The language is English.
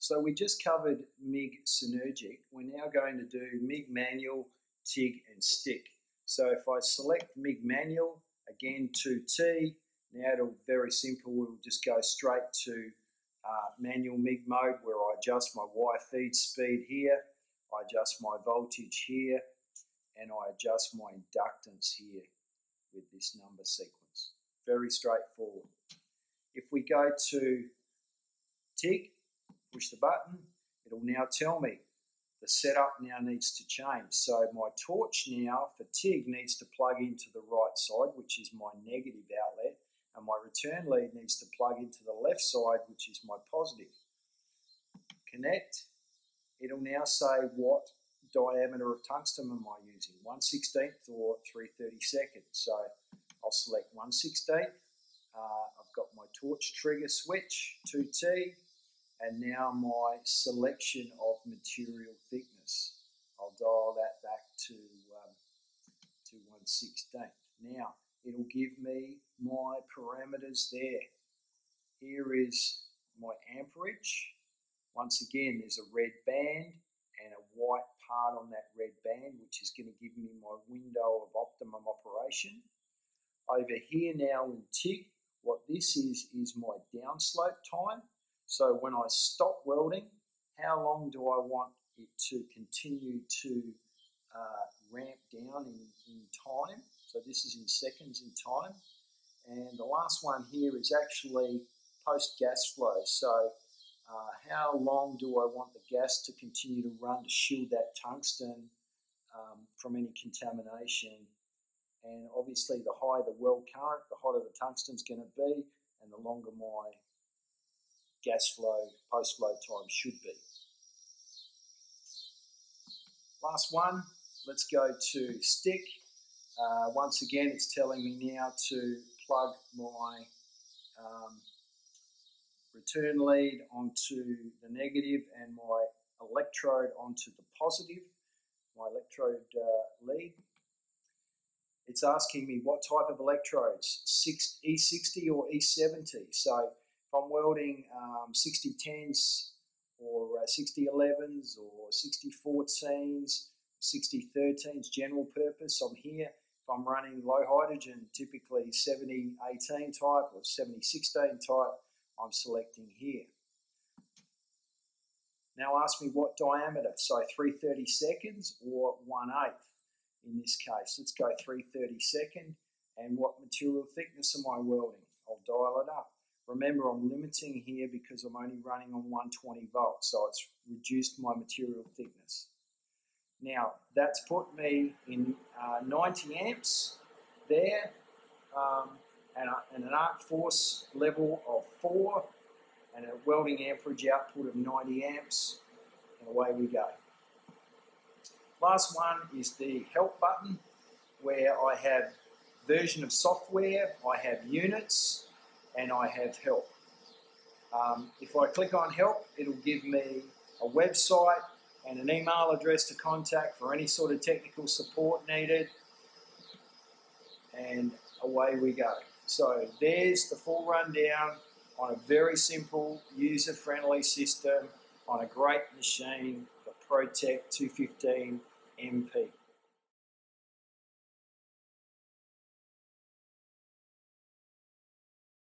So we just covered MIG Synergic. We're now going to do MIG Manual, TIG and Stick. So if I select MIG Manual, again 2T, now it'll very simple, we'll just go straight to uh, manual MIG mode where I adjust my wire feed speed here, I adjust my voltage here, and I adjust my inductance here with this number sequence. Very straightforward. If we go to TIG, push the button, it'll now tell me the setup now needs to change. So my torch now for TIG needs to plug into the right side, which is my negative outlet, and my return lead needs to plug into the left side, which is my positive. Connect, it'll now say what diameter of tungsten am I using, 1 16th or 3 32nd. So I'll select 1 16th. Uh, I've got my torch trigger switch, 2T, and now my selection of material thickness. I'll dial that back to, um, to 1 16th. Now, it'll give me my parameters there. Here is my amperage. Once again, there's a red band and a white part on that red band, which is going to give me my window of optimum operation. Over here now in TIG, what this is, is my downslope time. So when I stop welding, how long do I want it to continue to uh, ramp down in, in time? So this is in seconds in time. And the last one here is actually post gas flow. So uh, how long do I want the gas to continue to run to shield that tungsten um, from any contamination? And obviously, the higher the weld current, the hotter the tungsten's going to be, and the longer my gas flow, post flow time should be. Last one, let's go to stick. Uh, once again, it's telling me now to plug my um, return lead onto the negative and my electrode onto the positive, my electrode uh, lead. It's asking me what type of electrodes, E60 or E70. So if I'm welding um, 6010s or uh, 6011s or 6014s, 6013s general purpose, I'm here If I'm running low hydrogen, typically 7018 type or 7016 type, I'm selecting here. Now ask me what diameter, so 330 seconds or 1 8 in this case. Let's go 330 second and what material thickness am I welding? I'll dial it up. Remember I'm limiting here because I'm only running on 120 volts, so it's reduced my material thickness. Now, that's put me in uh, 90 amps there um, and, a, and, an arc force level of 4 and a welding amperage output of 90 amps, and away we go. Last one is the help button where I have version of software, I have units, and I have help. Um, if I click on help, it'll give me a website and an email address to contact for any sort of technical support needed. And away we go. So there's the full rundown on a very simple, user-friendly system on a great machine, the PRO-TEC 215 MP.